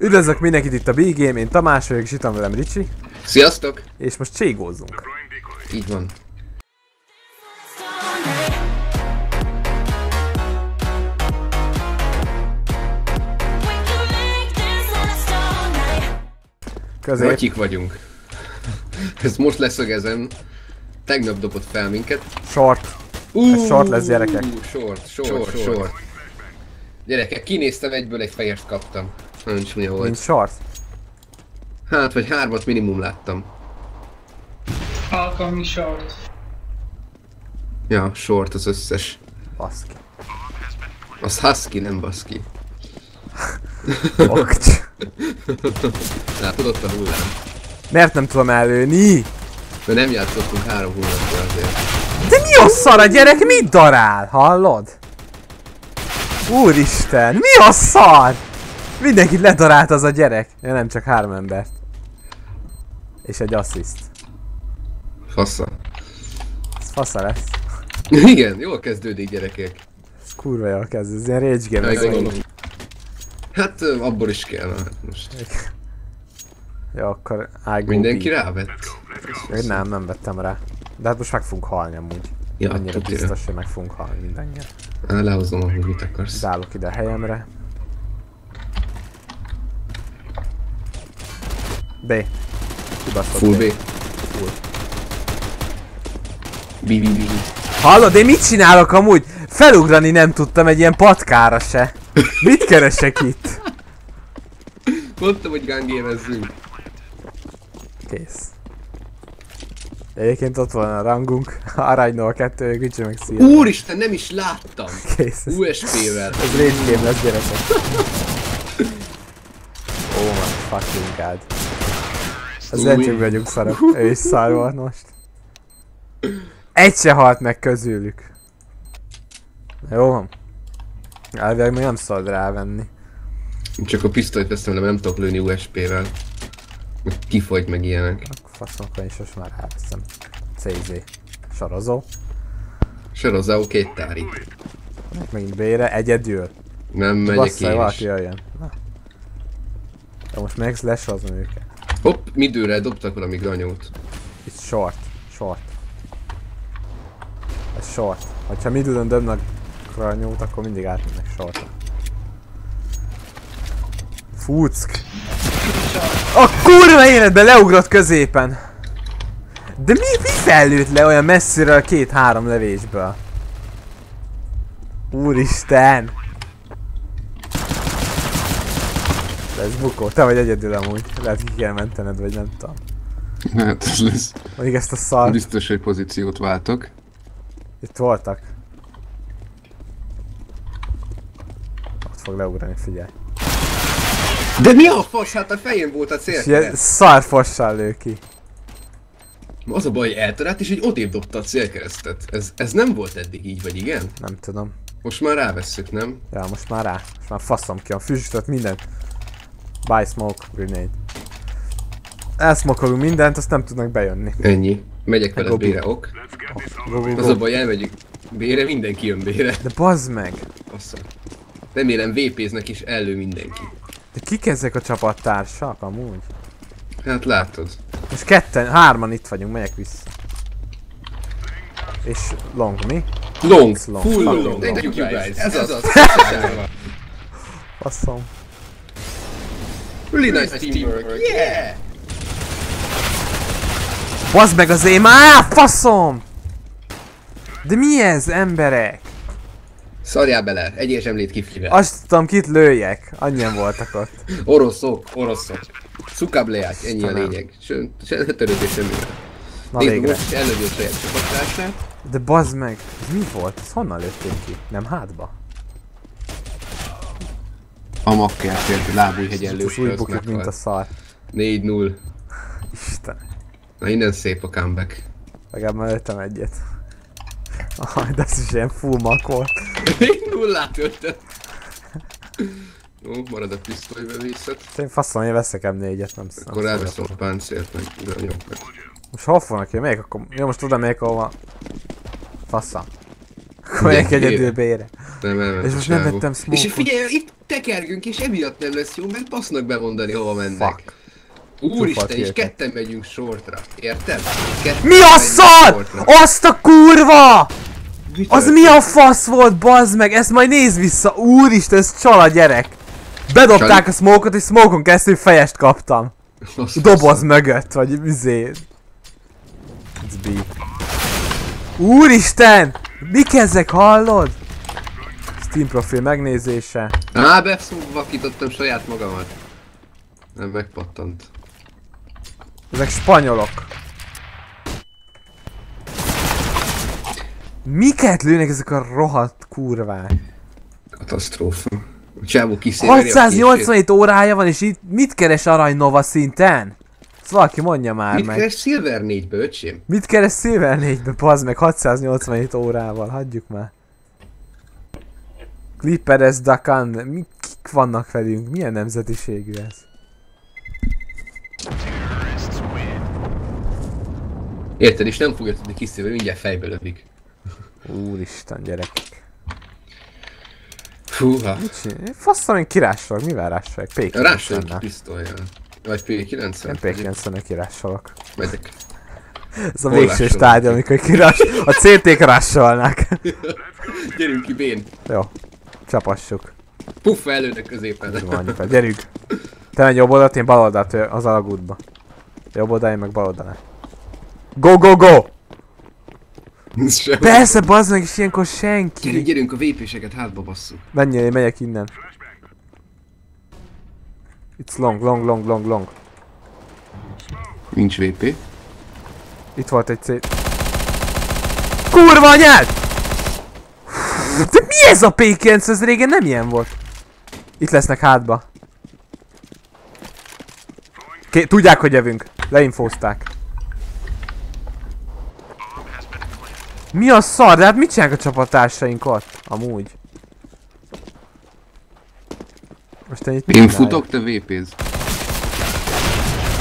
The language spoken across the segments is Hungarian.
Üdvözlök mindenkit itt a B-Game, én Tamás vagyok, és itt van velem Ricsi, Sziasztok! és most cségózzunk. Így van. Közép, Matyik vagyunk. Ezt most leszögezem. Tegnap dobott fel minket. short. Ez short lesz, gyerekek. Short, short, short, short. Gyerekek, kinéztem egyből egy fejest kaptam. Nagyon csúnya volt. short. Hát, vagy hármat minimum láttam. Alkalmi short. Ja, short az összes. Baszki. Az husky, nem baszki. Okcs. Látod ott a hullám. Miért nem tudom előni? Mert nem játszottunk három hónapja azért. De mi a szar a gyerek? Mit darál? Hallod? Úristen, mi a szar? Mindenkit ledarált az a gyerek. Ja, nem csak három embert. És egy assziszt. Fassa. Ez fasza lesz. Igen, jól kezdődik gyerekek. Ez kurva jól kezd, ez ilyen rage game. Gondolom. Hát abból is kell, hát most. Jó, akkor I Mindenki rávett? Én nem, nem vettem rá. De hát most meg fogunk halni amúgy. Ja, Annyira biztos, hogy meg fogunk halni mindannyian. Lehozom, hogy mit akarsz. Beállok ide a helyemre. B. Kibaszott Full B. Full. B, B, B. Hallod, én mit csinálok amúgy? Felugrani nem tudtam egy ilyen patkára se. Mit keresek itt? Mondtam, hogy gangémezzünk. Kész. Egyébként ott van a rangunk. Aranyno a kettő, Gücsi meg szír. Úristen, nem is láttam! Kész. USP-vel. ez rage game lesz gyerekek. Oh my fucking god. Az Új. lehetőbb vagyunk szarok. Ő is szar volt most. Egy se halt meg közülük. Jó van. Elvileg még nem szabad rávenni. Csak a pisztolyt veszem, de nem tudok lőni USP-vel. Meg Kifogy meg ilyenek. Akkor faszom, akkor én is most már ráveszem. CZ. Sorozó. Sorozau két tári. Megint B-re, egyedül. Nem megyek Basszaj, én valaki is. jöjjön. Na. De most még leshozom őket. Hopp, midőre dobtak valami granyót. Itt short. Short. Ez short. Ha midülön dobnak kranyót, akkor mindig átmennek short. Fuck. A kurva életben leugrott középen. De mi, mi fellőtt le olyan messziről két-három levésből? Úristen! De ez bukó, te vagy egyedül amúgy. Lehet ki kell mentened, vagy nem tudom. Hát ez lesz. Mondjuk ezt a szar... Biztos, hogy pozíciót váltok. Itt voltak. Ott fog leugrani, figyelj. De mi a fos? Hát a fején volt a És ilyen célkereszt. szarfossal lő ki. Az a baj, hogy eltalált és egy odébb dobta a célkeresztet. Ez, ez nem volt eddig így, vagy igen? Nem tudom. Most már rávesszük, nem? Ja, most már rá. Most már faszom ki a füstöt, mindent. Buy smoke grenade. Elszmokolunk mindent, azt nem tudnak bejönni. Ennyi. Megyek vele Gobi. B-re, ok. Go, go, Az a baj, elmegyünk B-re, mindenki jön B-re. De bazd meg! Bassza. Remélem VP-znek is ellő mindenki. De kik ezek a csapattársak amúgy? Hát látod. Most ketten, hárman itt vagyunk, megyek vissza. És long, mi? Long, It's long. full Full long. long. Thank you guys. Ez az. Faszom. Really nice teamwork. Yeah! Bazd meg az én már, faszom! De mi ez, emberek? Szarjál bele, egyes emlét kiflivel. Azt tudtam, kit lőjek. Annyian voltak ott. Oroszok, oroszok. Szukableák, ennyi a lényeg. Se, se ne törődés semmivel. Na Nézd, végre. most a saját csapattársát. De bazd meg, ez mi volt? Ez honnan lőtték ki? Nem hátba? A makkertért lábújhegy úgy bukik, mint a szar. 4-0. Isten. Na innen szép a comeback. Legalább már lőttem egyet. Ah, de ez is ilyen full mak volt. 4-0-át öltött. Jó, marad a pisztoly bevészet. Én faszom, én veszek M4-et, nem nem Akkor elveszem a páncélt, meg granyókat. Most hol fognak ki? Melyik akkor? Jó, most tudom melyik ahol van. Ugye, egyedül bére. Nem, nem, nem. És most nem vettem És smoke figyelj, itt tekergünk, és emiatt nem lesz jó, mert basznak bemondani, hova mennek. Fuck. Úristen, és ketten megyünk sortra, érted? Ketten Mi a szar? Azt a kurva! Mi Az mi a fasz volt, bazd meg? Ezt majd nézd vissza. Úristen, ez csal a gyerek. Bedobták Csal? a smoke és smoke-on keresztül fejest kaptam. Azt Doboz mögött, vagy izé. It's B. Úristen! Mik ezek, hallod? Steam profil megnézése. Á, beszúvakítottam saját magamat. Nem, megpattant. Ezek spanyolok. Miket lőnek ezek a rohadt kurvák? Katasztrófa. A csávó kiszéveri a kését. 687 órája van, és itt mit keres Arany Nova szinten? Valaki mondja már Mit meg. keres Silver 4-be, öcsém? Mit keres Silver 4-be, pazd meg 687 órával, hagyjuk már. Clipperes Dakan, mi, kik vannak velünk? Milyen nemzetiségű ez? Érted, és nem fogja tudni kiszívni, mindjárt fejbe lövik. Úristen, gyerekek. Mit csinál? Faszom, én kirássolok, mivel rássolok? p Rással 90 pisztolya. Vagy P90? Nem P90-nek kirássolok. Megyek. Ez a végső stádium, amikor kirás... A CT-k rássolnak. Gyerünk ki, Bén. Jó. Csapassuk. Puff, előnek középen. Kurva anyuka, gyerünk. Te menj jobb oldalt, én bal oldalt az alagútba. Jobb oldal, én meg bal oldalát. Go, go, go! Persze, bazd meg, és ilyenkor Gyerünk, senki. gyerünk, a vépéseket hátba basszuk. Menjél, én megyek innen. It's long, long, long, long, long. Nincs VP. Itt volt egy C. Kurva anyád! De mi ez a P9? Ez régen nem ilyen volt. Itt lesznek hátba. Ké tudják, hogy jövünk. Leinfózták. Mi a szar? De hát mit csinálnak a csapattársaink ott? Amúgy. Most én itt Én futok, te vépéz.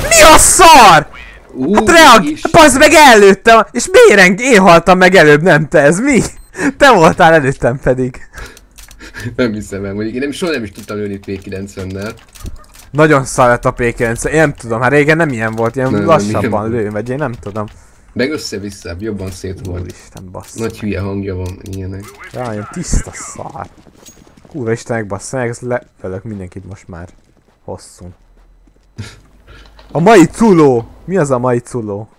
Mi a szar? Ú, Hát reag... Pazd meg előttem, és miért én haltam meg előbb, nem te, ez mi? Te voltál előttem pedig. Nem hiszem el, mondjuk én nem, soha nem is tudtam lőni P90-nel. Nagyon szar lett a P9, én nem tudom, hát régen nem ilyen volt, ilyen Nem, lassabban lő, vagy én nem tudom. Meg össze-vissza, jobban szét volt. Úristen, bassz. Nagy hülye hangja van, ilyenek. Ja, ilyen tiszta szar. Kurva istenek basszanak, ezt leölök mindenkit most már. Hosszú. A mai culó! Mi az a mai culó?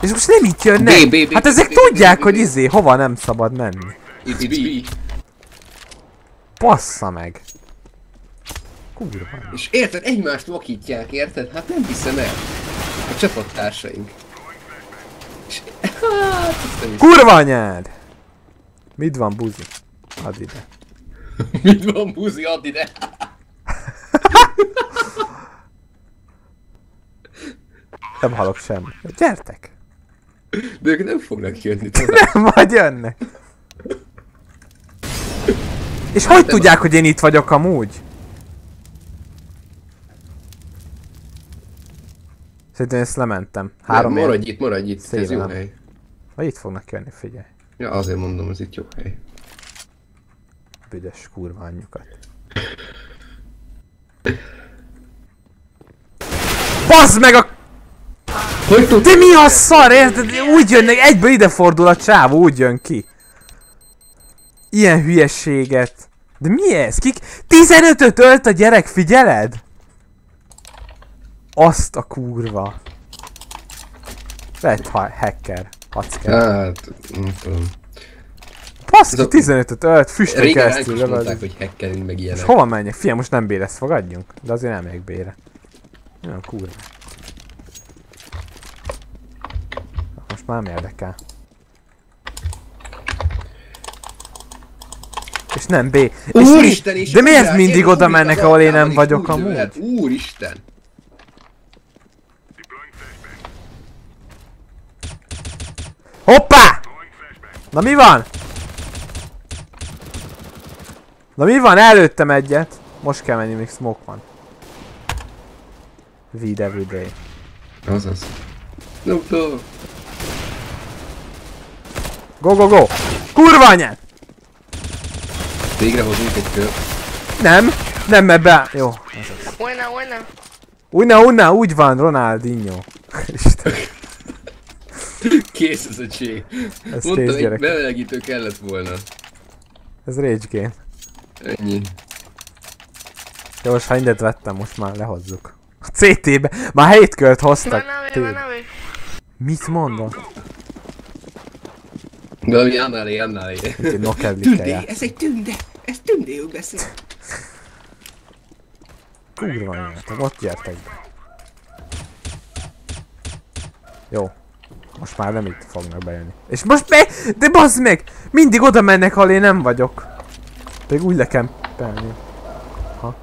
És most nem itt jönnek? B, B, B, hát ezek B, tudják, B, B, hogy izé, hova nem szabad menni. It's B. Passza meg. Kurva. És érted, egymást vakítják, érted? Hát nem hiszem el. A csapattársaink. És, hát. Kurva anyád! Mit van, buzi? Add ide. Mit van, buzi, add ide! Nem halok semmi. Gyertek! De ők nem fognak jönni tovább. Nem, majd jönnek. És hogy nem tudják, hogy én itt vagyok amúgy? Szerintem ezt lementem. Három év. maradj itt, maradj itt, ez jó Szépen. hely. Vagy itt fognak jönni, figyelj. Ja, azért mondom, ez itt jó hely. Büdös kurva anyjukat. Bazd meg a... Hogy tud? De mi a szar, érted? Úgy jönnek, egyből ide fordul a csávó, úgy jön ki. Ilyen hülyeséget. De mi ez? Kik? 15-öt ölt a gyerek, figyeled? Azt a kurva. Lehet ha hacker. Hacker. Hát, nem tudom. Baszki, ez a- 15-öt ölt, füstön Régen keresztül mondták, lövöldözik. hogy hackerünk meg És ilyenek. hova menjek? Fiam, most nem bérez, fogadjunk? De azért nem megyek bére. Olyan kurva. Most már nem érdekel. És nem B. És Úristen is! De miért mindig oda mennek, ahol én nem vagyok úgy amúgy? Úristen! Hoppá! Na mi van? Na mi van? Előttem egyet. Most kell menni, még smoke van. Weed every day. Azaz. No, no. Go, go, go! Kurva anyád! Végre hozunk egy kört. Nem, nem ebbe. Jó. Buena, buena. Una, una, úgy van, Ronaldinho. Isten, Kész ez a csé. ez Mondtam, kész egy gyerek. bemelegítő kellett volna. Ez rage game. Ennyi. Jó, most mindent vettem, most már lehozzuk. A CT-be, már 7 kört Va hoztak. Mit mondod? Valami annálé, annálé. Tündé, ez egy tünde. Ez tündéül beszél. Kurva anyátok, ott gyertek be. Jó. Most már nem itt fognak bejönni. És most be... De bazd meg! Mindig oda mennek, ahol én nem vagyok. Pedig úgy le kell pelni. Ha.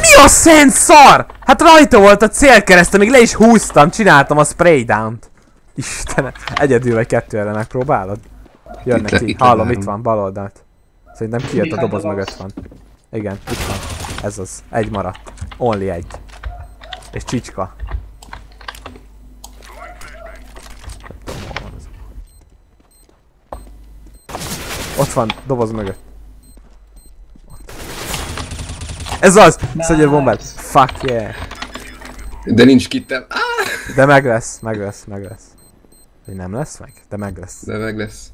Mi a szent szar? Hát rajta volt a célkereszt, amíg le is húztam, csináltam a spray down-t. Istenem, egyedül vagy kettőre megpróbálod? Jönnek Itt- ki, itt hallom, itt van, bal oldalt. Szerintem kijött a doboz mögött van. Igen, itt van. Ez az. Egy maradt. Only egy. És csicska. Nem tudom, hol van ez. Ott van, doboz mögött. Ott. Ez az! Szedjél bombát! Fuck yeah! De nincs kittem. Ah, De meg lesz, meg lesz, meg lesz. Vagy nem lesz meg? De meg lesz. de meg lesz.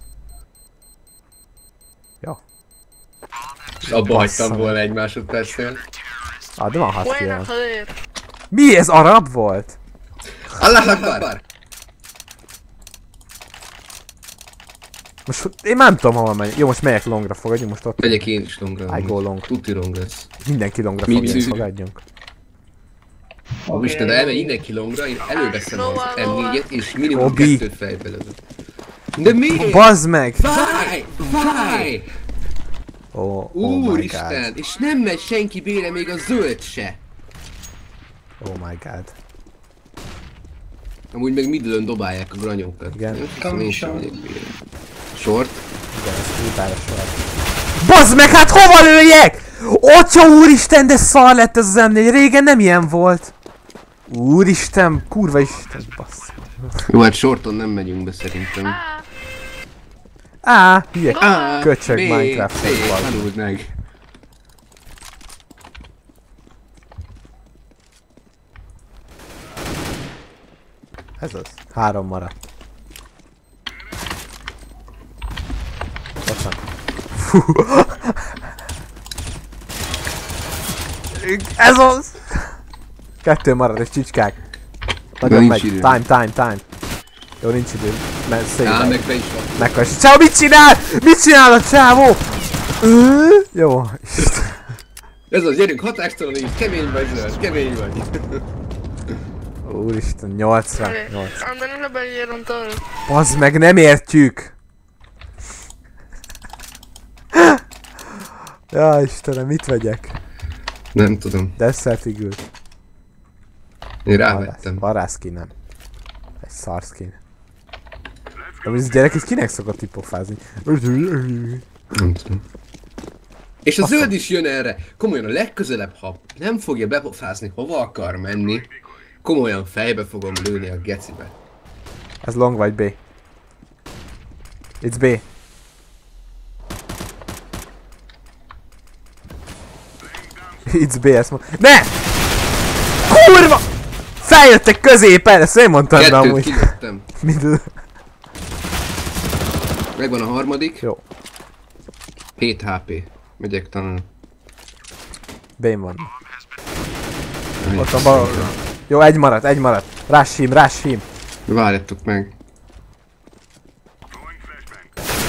Jó. És abba Bassza hagytam volna egy másodpercnél. Ah, de van hat. Mi ez? Arab volt? Allah Akbar! Most én már nem tudom hova menjek. Jó, most megyek longra, fogadjunk most ott. Megyek én is longra. I go long. Tuti long lesz. Mindenki longra Mi- fogja, mi- fogadjunk. Ó, Isten, de elmegy mindenki longra, én előveszem az M4-et, és minimum Obi. kettőt fejbe lövök. De miért? Bazd meg! Fáj! Fáj! Oh, oh my god. Úristen! És nem megy senki bére, még a zöld se. Oh my god. Amúgy meg midlön dobálják a granyókat. Igen. Nem Short? Igen, ez kurvára sor. Bazd meg, hát hova lőjek? Otya úristen, de szar lett ez az M4, régen nem ilyen volt. Úristen, kurva isten, bassz. Jó, hát shorton nem megyünk be szerintem. Ah, Á, hülye. Köcsög B, Minecraft C, fotball. tanuld meg. Ez az. Három maradt. Ott van. Fú. Ez az! Kettő marad és csicskák. Nagyon megy. idő. Time, time, time. Jó, nincs idő. Mert Á, szépen. meg be is van. Csávó, mit csinál? Mit csinál a csávó? Jó. Ez az, gyerünk, hatástalanít, kemény vagy zöld, kemény vagy. Úristen, 80. vale. 8. Andan le perdieron todo. Bazd meg, nem értjük! Ja, Istenem, mit vegyek? Nem tudom, Desert Eagle. én rávettem. Varász ki, nem. Egy szar skin. De ez gyerek, ez kinek szokott tipofázni? Nem tudom. És a zöld is jön erre. Komolyan a legközelebb, ha nem fogja bepofázni, hova akar menni, komolyan fejbe fogom lőni a gecibe. Ez long vagy B? It's B. It's B, ezt mond... Ne! Kurva! Feljöttek középen, ezt én mondtam Kettőt amúgy. kilőttem. Mind... Megvan a harmadik. Jó, 7 HP. Megyek talán. B-n van. Ott a bal... Jó, egy maradt, egy maradt. Rush him. Várjatok meg.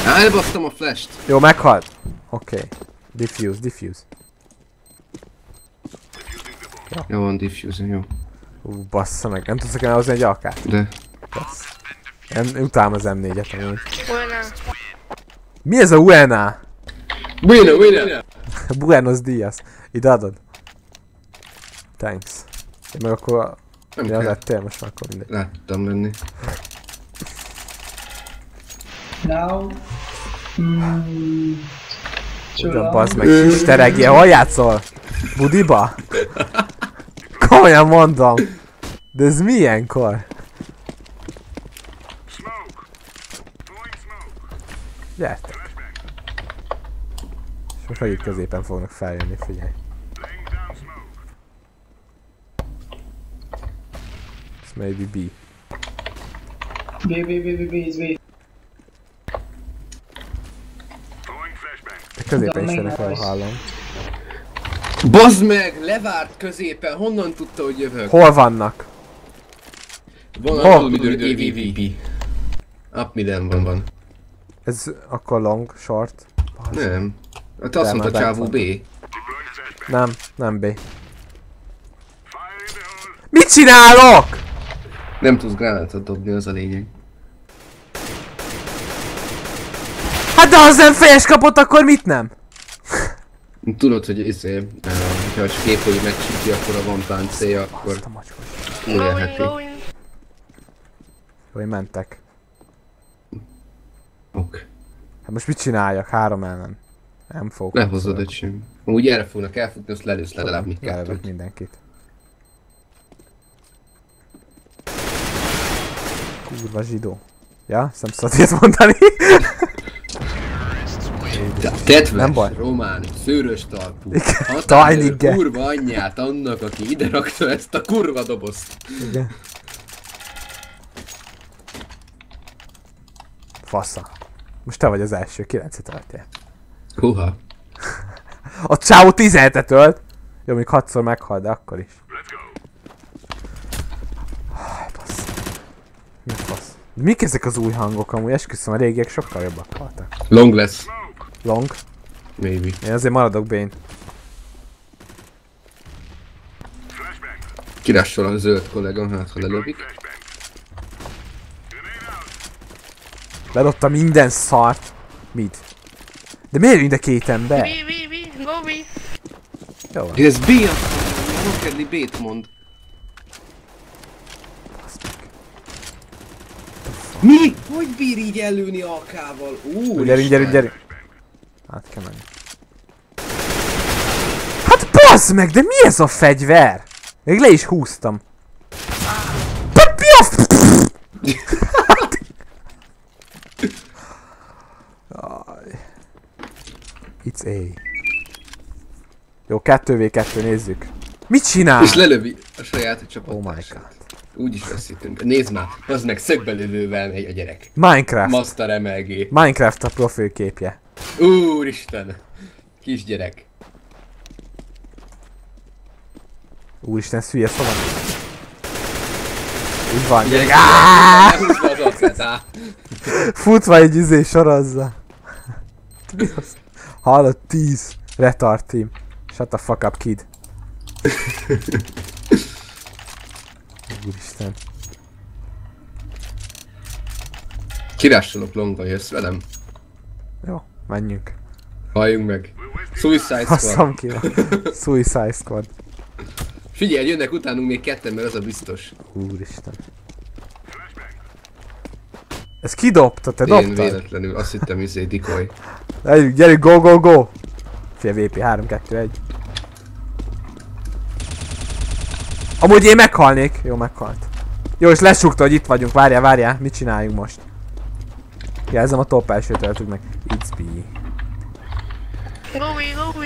Elbasztam a flash-t. Jó, meghalt. Oké. Okay. Diffuse, diffuse. Jó van, diffuser, jó. Ú, bassza meg, nem tudsz nekem hozni egy akát? De Bassz. Én utálom az M4-et amúgy. Buena. Mi ez a Uena? Winner, winner! Buenos dias. Ide adod? Thanks. Én meg akkor... Nem Mi az kell. ettél most már akkor mindegy. Rá tudtam lenni. Now. Mm, Ugyan bazd meg, kis teregie, hol játszol? Budiba? Komolyan mondom. De ez milyenkor? Gyertek. És most meg itt középen fognak feljönni, figyelj. Ez maybe B. B, B, B, B, B, is B. De középen is jönnek, ahol hallom. Bazd meg! Levárt középen, honnan tudta, hogy jövök? Hol vannak? Van Hol? a midőr AVP. Up midden van van. Ez akkor long, short. Nem. Hát azt mondta csávó B. Nem, nem B. Mit csinálok? Nem tudsz gránátot dobni, az a lényeg. Hát de ha az nem fejes kapott, akkor mit nem? Tudod, hogy izé, ha csak épp, hogy megcsípti, akkor a van páncélja, akkor Azt a macskos. Going, túlélheti. Hogy mentek. Ok. Hát most mit csináljak? Három ellen. Nem fogok. Lehozod öcsém. Úgy erre fognak elfutni, azt lelősz legalább mit kettőt. mindenkit. Kurva zsidó. Ja, nem szabad ilyet mondani. Te- Tetves, Nem baj. román, szőrös talpú, határőr, kurva anyját annak, aki ide rakta ezt a kurva dobozt. Igen. Fasza. Most te vagy az első, 9 tartja. Huha. A csávó 17-et ölt. Jó, még 6-szor meghal, de akkor is. Mi fasz? Mik ezek az új hangok amúgy? Esküszöm, a régiek sokkal jobbak voltak. Long lesz. Long. Maybe. Én azért maradok Bane. Kirassol a zöld kollega, hát ha lelövik. Ledobta minden szart. Mid. De miért mind a két ember? B, go B. Jó van. Ez B a Rockerdly B-t mond. Mi? Hogy bír így előni AK-val? Úr, Gyerünk, gyerünk, gyerünk. Hát kell menni. Hát bazd meg, de mi ez a fegyver? Még le is húztam. De mi a f... Hát-. It's A. Jó, 2v2, nézzük. Mit csinál? És lelövi a saját csapat. Oh my god. Úgy is veszítünk. Nézd már, az meg szögbelövővel megy a gyerek. Minecraft. Master MLG. Minecraft a profilképje. Úristen! Kisgyerek. Úristen, szó van. Így van, gyerek. Futva egy izé sorozza. Mi az? Hallod, 10 retard team. Shut the fuck up, kid. Úristen. Kirássolok longba, jössz velem? Jó, menjünk. Halljunk meg. Suicide Squad. Ki. a Suicide Squad. Figyelj, jönnek utánunk még ketten, mert az a biztos. Úristen. Ez kidobta, te Én dobtad? véletlenül, azt hittem izé dikoly. Gyerünk, gyerünk, go, go, go! Fia, VP, 3, 2, 1. Amúgy én meghalnék. Jó, meghalt. Jó, és lesúgta, hogy itt vagyunk. Várjál, várjál. Mit csináljunk most? Jelzem a top elsőt öltük meg. It's B. B, go B.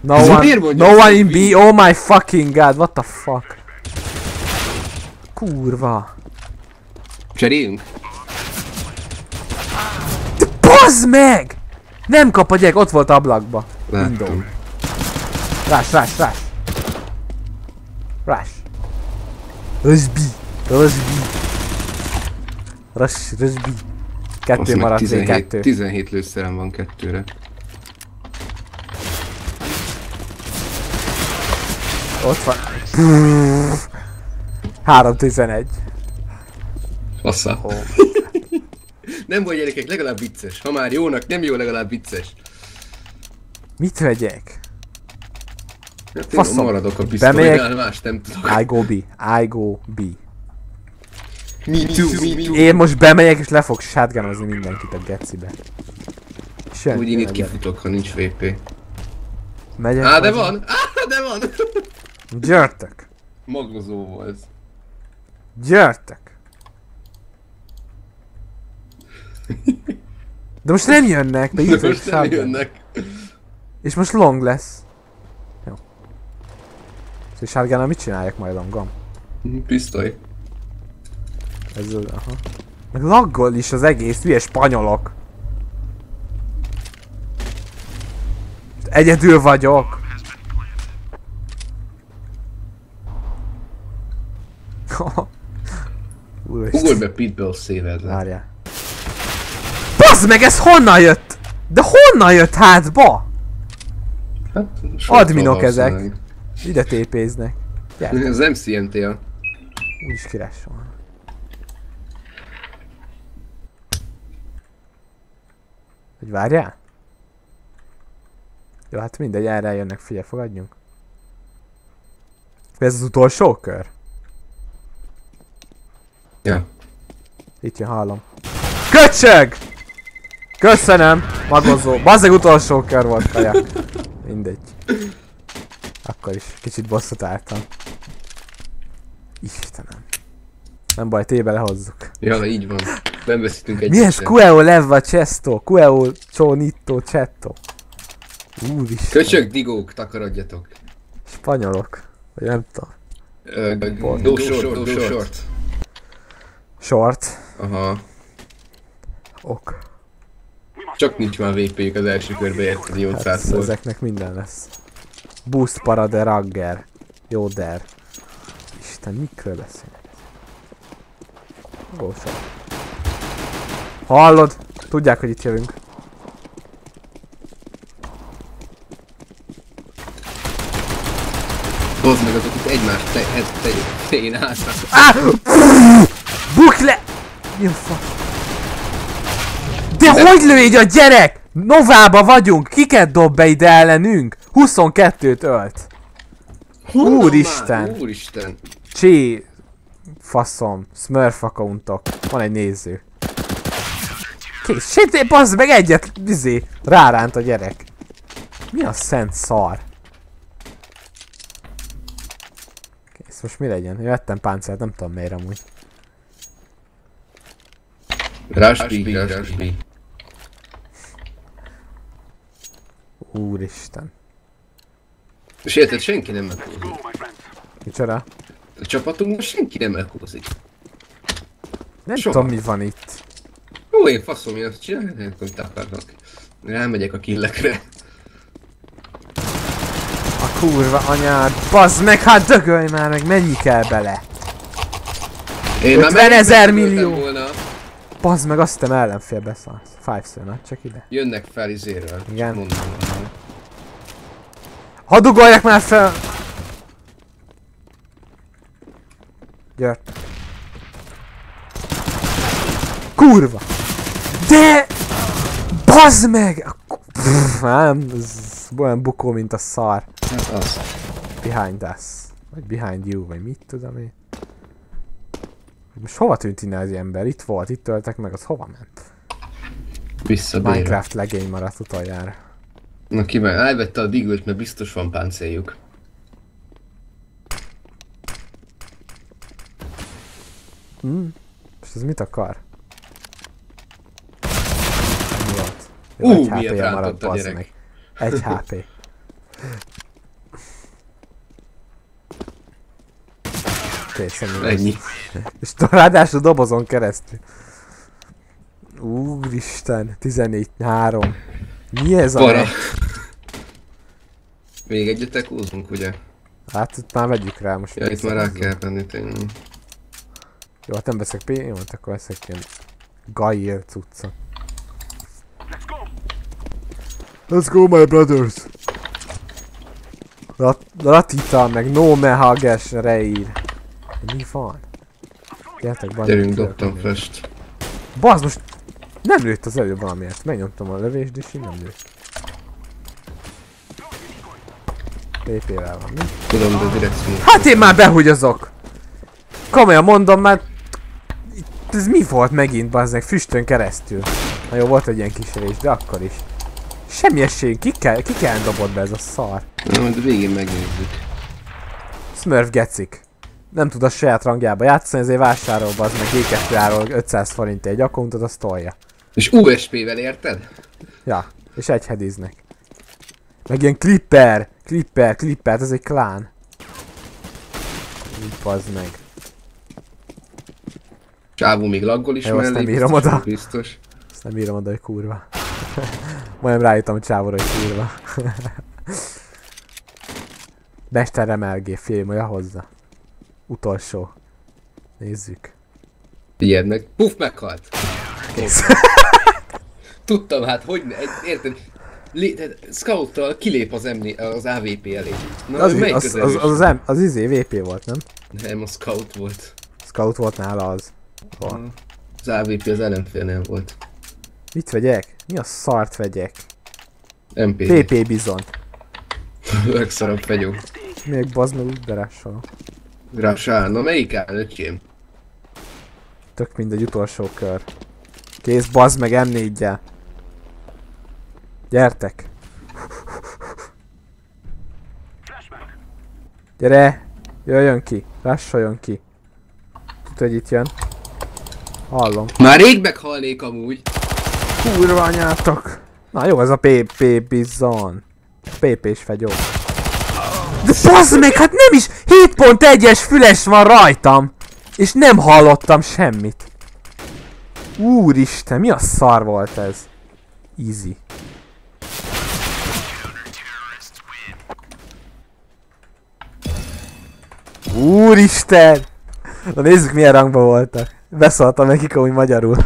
No one, no one in B? B. Oh my fucking god, what the fuck? Kurva. Cseréljünk? Bazd meg! Nem kap a gyerek, ott volt ablakba. Láttam. Rás, rás, rás. Rás. Rösbi. Rösbi. Rös, rösbi. Azt Kettő maradt, még 17, kettő. 17 lőszerem van kettőre. Ott van. 3-11. Assza. Ó. Nem vagy gyerekek, legalább vicces. Ha már jónak, nem jó, legalább vicces. Mit vegyek? Hát én Faszom. maradok a pisztolynál, más nem tudok. I go B. I go B. Me too, me too. Én most bemegyek és le fog shotgunozni mindenkit a gecibe. Sem. Úgy én itt kifutok, ha nincs VP. Megyek Á, de van! Á, de van! Gyertek! Magozó volt. Gyertek! De most nem jönnek, de itt most nem jönnek. És most long lesz. Jó. Szóval sárgánál mit csináljak majd longom? Pisztoly. Ez az, aha. Meg laggol is az egész, hülye spanyolok. Egyedül vagyok. Ugorj be Pitbull szévedre. várjál. Bazd meg, ez honnan jött? De honnan jött hátba? Hát, Adminok ezek. Ide tépéznek. Gyere, Az MCNT-a. úgyis kiráss Hogy várjál? Jó, hát mindegy, erre jönnek, figyelj, fogadjunk. Ez az utolsó kör? Ja. Itt jön, hallom. Köcsög! Köszönöm! Magozó. Bazzeg utolsó kör volt, kaja. Mindegy. Akkor is kicsit bosszút álltam. Istenem. Nem baj, tébe lehozzuk. Ja, így van. Nem veszítünk egy Milyen Cueo Leva Cesto? Cueo Chonito Cetto? Úristen. Köcsög, digók, takarodjatok. Spanyolok. Vagy nem tudom. Ö, Pont. Do short, do short. Short. Aha. Ok. Csak nincs már VP-jük az első körbe érted Hát 800 volt. ezeknek minden lesz. Boost Parade Ragger. Jó der. Isten, mikről beszélek? Ó, sok. Hallod? Tudják, hogy itt jövünk. Hozd meg azok itt egymást, te, te, te, én hátra. Á! Buk le! Mi a fasz? De hogy lő így a gyerek? Novába vagyunk, kiket dob be ide ellenünk? 22-t ölt. Úristen. Már, Úristen. Csé... Faszom. Smurf accountok. Van egy néző. Kész. Sété, bazd meg egyet, izé, ráránt a gyerek. Mi a szent szar? Kész, most mi legyen? Jöttem páncélt, nem tudom miért amúgy. Rush B. Úristen. És érted, senki nem meghúzik. Micsoda? A csapatunkban senki nem meghúzik. Nem Soha. tudom mi van itt. Ó, én faszom, én azt csinálni, akkor mit akarnak. Elmegyek a killekre. A kurva anyád. Bazd meg, hát dögölj már meg, mennyi kell bele? Én 50 megint ezer millió. Volna. Bazd meg, azt hiszem ellenfél beszarsz. Five hát csak ide. Jönnek fel izéről. Igen. Mondom. Hadd ugorjak már fel! Gyert. Kurva! De! Bazd meg! Pff, Nem, ez olyan bukó, mint a szar. Hát az. Behind us. Vagy behind you, vagy mit tudom én. Most hova tűnt innen az ember? Itt volt, itt töltek meg, az hova ment? Vissza Minecraft. Minecraft legény maradt utoljára. Na ki meg, elvette a digült, mert biztos van páncéljuk. Hmm. Most ez mit akar? Mi volt? Ú, egy rántott maradt, a gyerek. meg. Egy HP. Ül. Ennyi. És ráadásul dobozon keresztül. Úristen, 14-3. Mi ez a... Para. meccs? Még egyetek húzunk, ugye? Hát itt már vegyük rá most. Ja, itt már rá kell tenni tényleg. Jó, hát nem veszek pénzt, hát akkor veszek ilyen Gail cuccot. Let's go my brothers! Rat Ratita, meg No Mehages Reir. Mi van? Gyertek, bandit, Gyerünk, dobtam fest. Bazd, most nem lőtt az előbb valamiért. Megnyomtam a lövést, és így nem lőtt. PP-vel van, mi? Tudom, de direkt smooth. Hát én már behugyozok! Komolyan mondom, már... Itt Ez mi volt megint, bazdnek, füstön keresztül? Na jó, volt egy ilyen kis rés, de akkor is. Semmi esély, ki kell, ki kell dobott be ez a szar. Na, majd a végén megnézzük. Smurf gecik. Nem tud a saját rangjába játszani, ezért vásárol bazd meg G2 áról 500 forint egy accountot, azt tolja. És USP-vel érted? Ja, és egy hediznek. Meg ilyen Clipper, Clipper, Clipper, ez egy klán. Így bazd meg. Csávó még laggol is Jó, mellé, nem írom biztos, oda. Biztos. Ezt nem írom oda, hogy kurva. Majdnem rájöttem a csávóra, hogy kurva. Mester MLG film, olyan hozzá. Utolsó. Nézzük. Figyeld meg. Puff, meghalt. Kész. Tudtam, hát hogy ne, érted? Scout-tal kilép az, MD, az AVP elé. Na, Az, az, melyik az, az, az, az, M- az izé VP volt, nem? Nem, a Scout volt. Scout volt nála az. Van. Az AVP az ellenfélnél volt. Mit vegyek? Mi a szart vegyek? MP. PP bizon. Legszarabb fegyó. Még bazd meg úgy berássolom. Rásá, na melyik áll, öcsém? Tök mindegy utolsó kör. Kész, bazd meg m 4 Gyertek! Gyere! Jöjjön ki! Rassoljon ki! Tudod, hogy itt jön? Hallom. Már rég meghalnék amúgy. Kurva anyátok! Na jó, ez a PP bizon. PP-s fegyó. De bazd meg, hát nem is 7.1-es füles van rajtam! És nem hallottam semmit. Úristen, mi a szar volt ez? Easy. Úristen! Na nézzük milyen rangban voltak. Beszóltam nekik amúgy magyarul.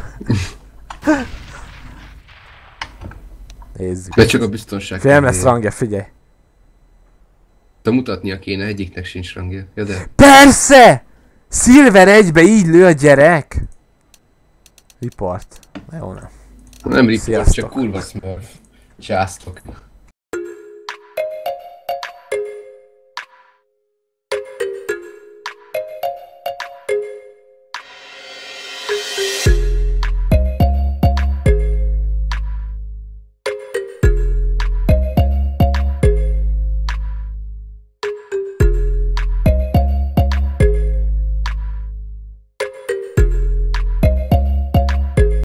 Nézzük. De csak a biztonság. Fél nem lesz rangja, figyelj. De mutatnia kéne, egyiknek sincs rangja. Ja de. Persze! Silver egybe így lő a gyerek! Report. Na Jó, nem. Nem report, Sziasztok. csak kurva smurf. Császtok.